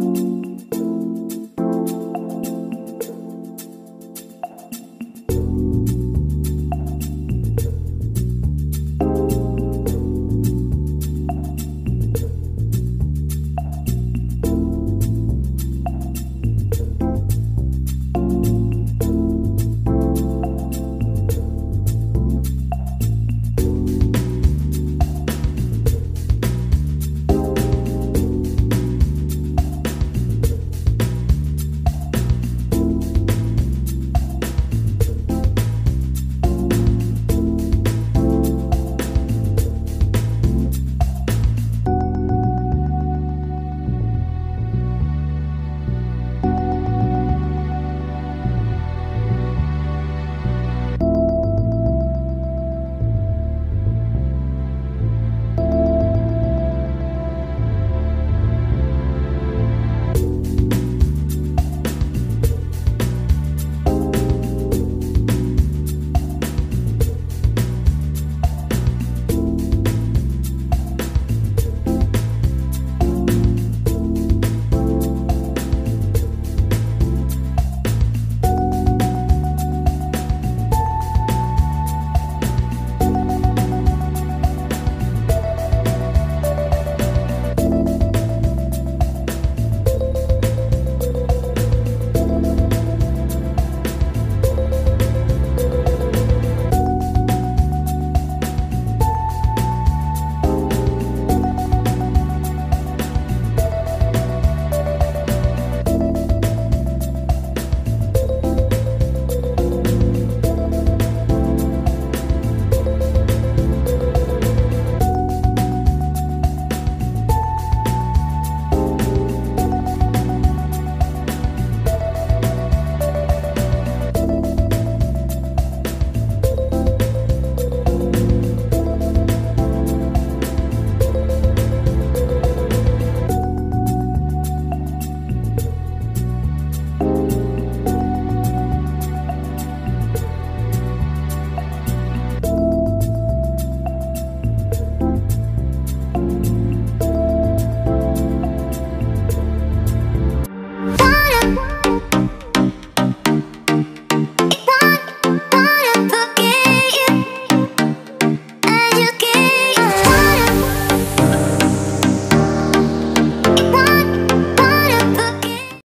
Bye.